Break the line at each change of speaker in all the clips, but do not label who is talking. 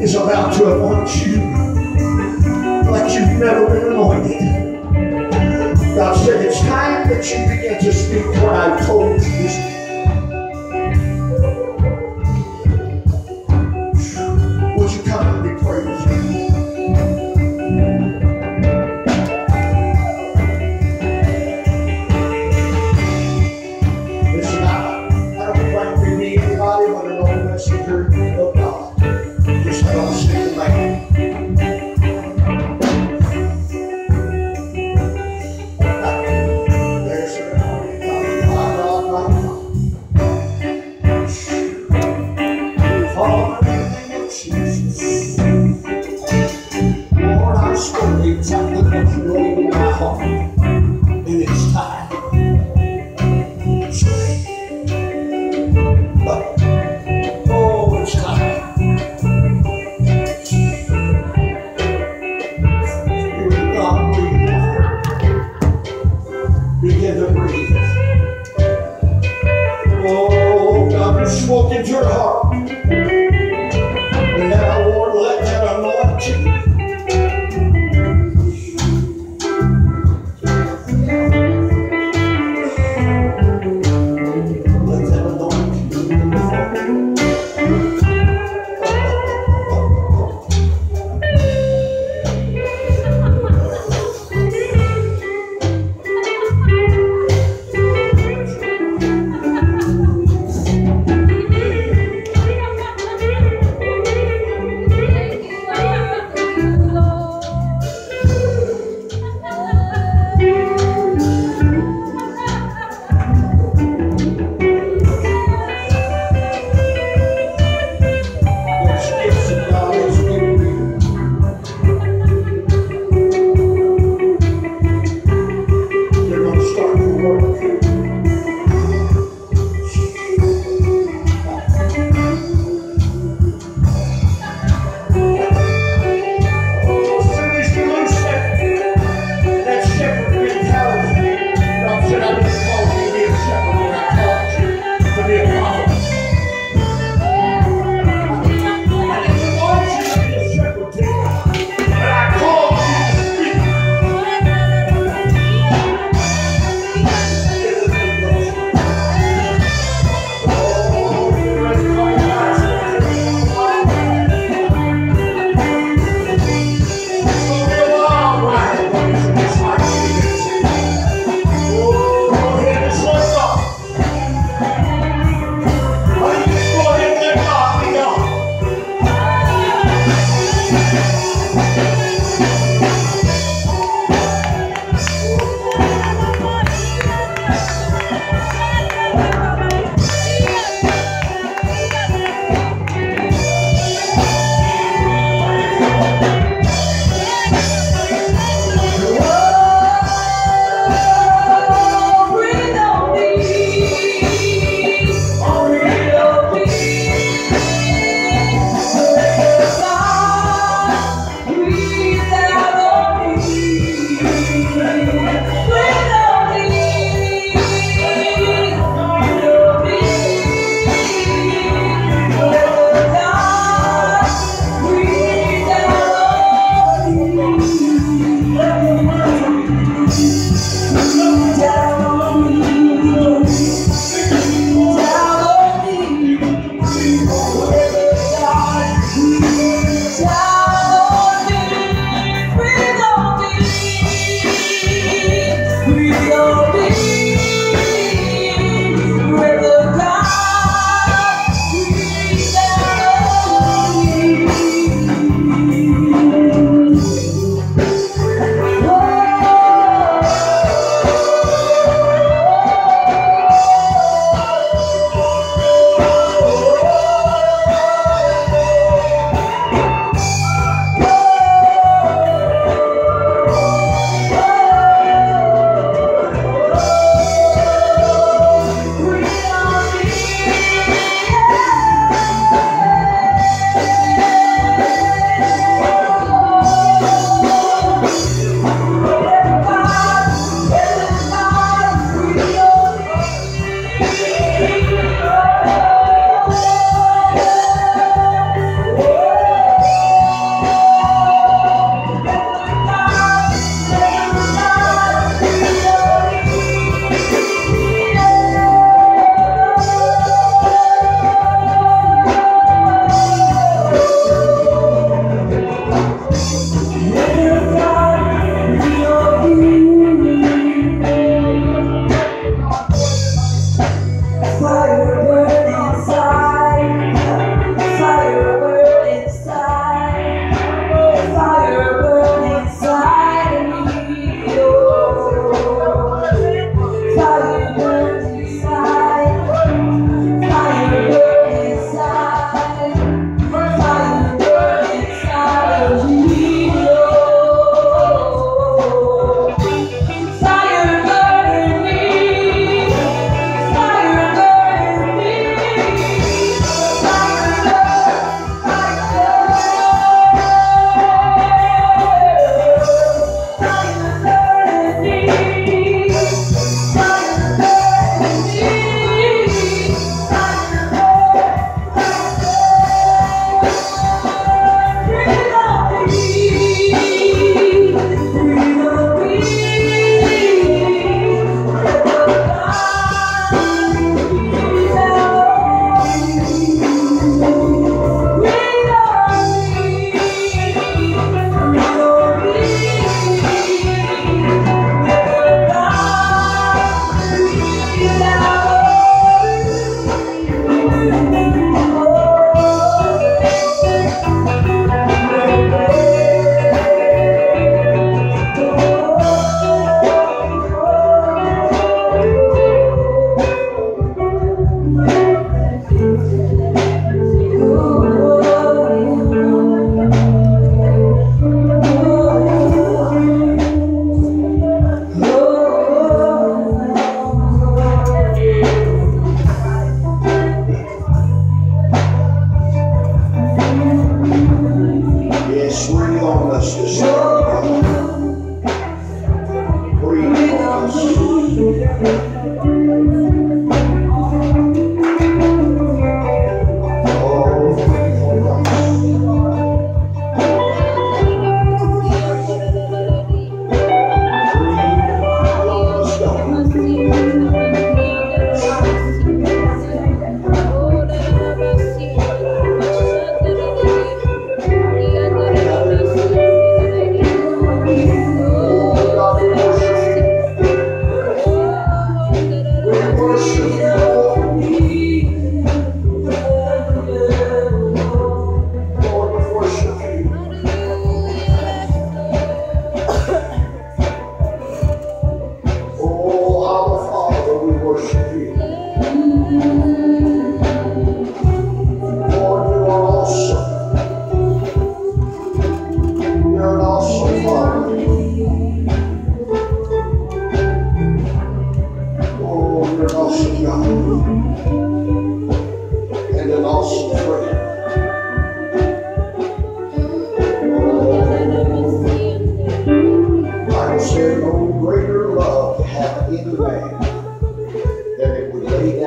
is about to anoint you like you've never been anointed. God said, it's time that you begin to speak what I've told you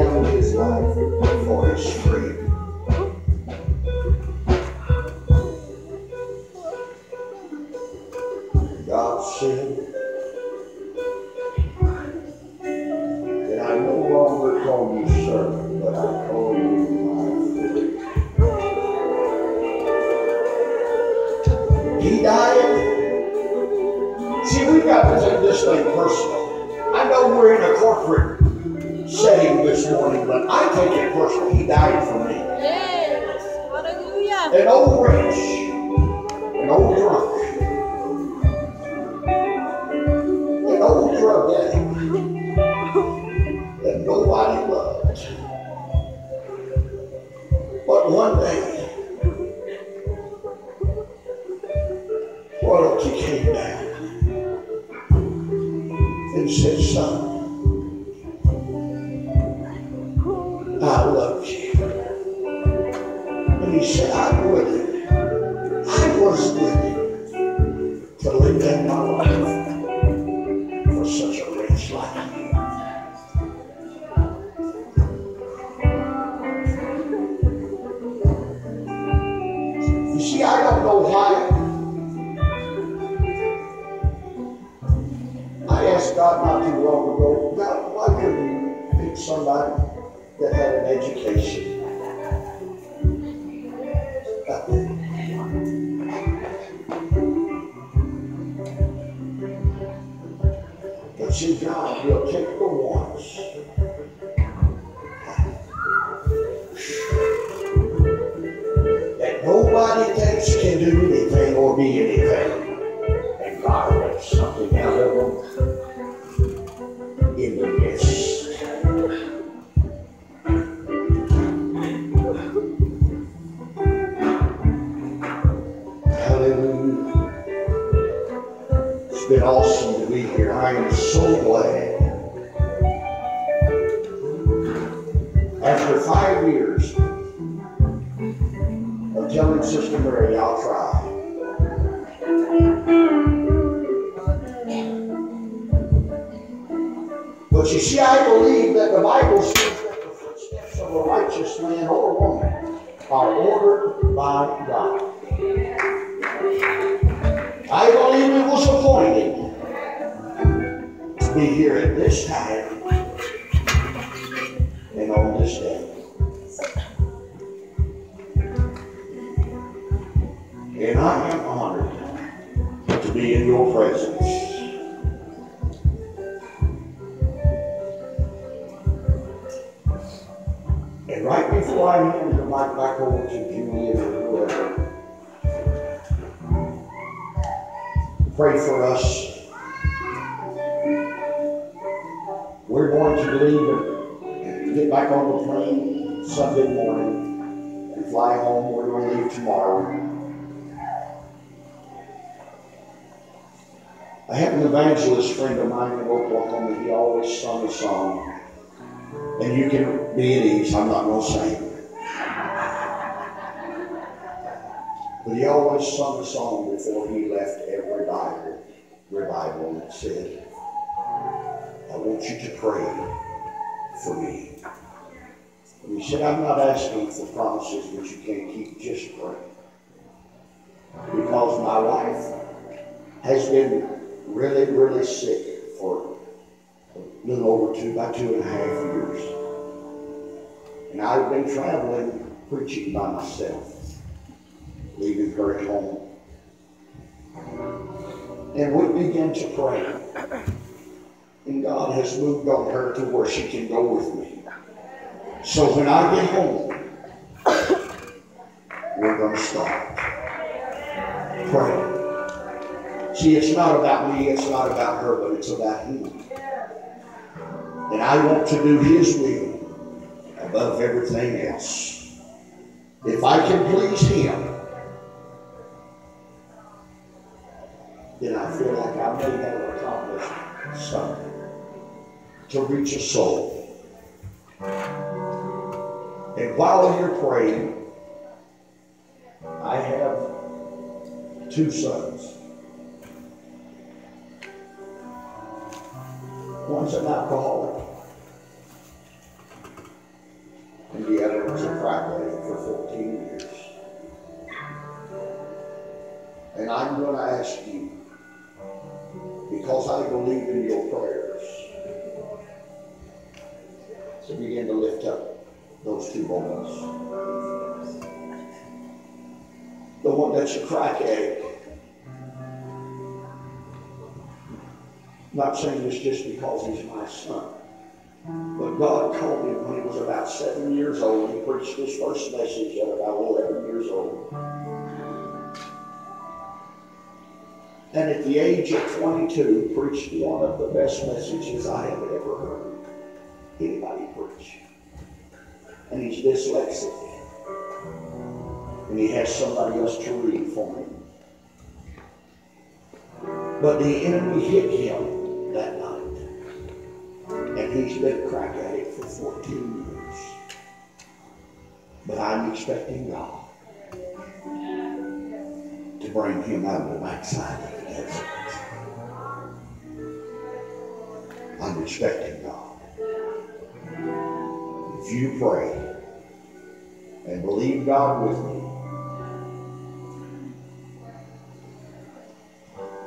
down his life for his friend. God said that I no longer call you servant, but I call you my friend. He died. See, we've got to take this thing personal. I know we're in a corporate this morning, but I take it personal. He died for me. Yes. Hallelujah. An old rich, an old drunk, an old drug addict that nobody loved. But one day, why. I asked God not too long ago, God, why couldn't you pick somebody that had an education? But see, God will take can do anything or be anything. And God makes something out of them in the midst. Hallelujah. It's been awesome to be here. I am so glad. After five years telling Sister Mary, I'll try. But you see, I believe that the Bible says that the footsteps of a righteous man or woman are ordered by God. I believe it was appointed to be here at this time and on this day. We're going to leave and get back on the plane Sunday morning and fly home. We're going to leave tomorrow. I have an evangelist friend of mine in Oklahoma. He always sung a song. And you can be at ease. I'm not going to sing. But he always sung a song before he left every Bible, revival that said, want you to pray for me. And he said, I'm not asking for promises that you can't keep, just pray. Because my wife has been really, really sick for a little over two, about two and a half years. And I've been traveling preaching by myself, leaving her at home. And we began to pray. God has moved on her to where she can go with me. So when I get home, we're going to start praying. See, it's not about me, it's not about her, but it's about Him. And I want to do His will above everything else. If I can please Him, then I feel like I may have accomplished something to reach a soul. And while you're praying, I have two sons. One's an alcoholic, and the other was a crack addict for 14 years. And I'm going to ask you, because I believe in your prayers, to begin to lift up those two boys. The one that's a crack addict. Not saying this just because he's my son. But God called him when he was about seven years old. He preached his first message at about 11 years old. And at the age of 22, preached one of the best messages I have ever heard anybody preach. And he's dyslexic. And he has somebody else to read for him. But the enemy hit him that night. And he's been crack addict for 14 years. But I'm expecting God to bring him out of the backside of the desert. I'm expecting God. You pray and believe God with me,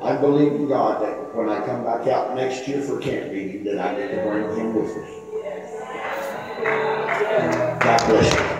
I believe in God that when I come back out next year for camp meeting, that I get to bring him with me. God bless you.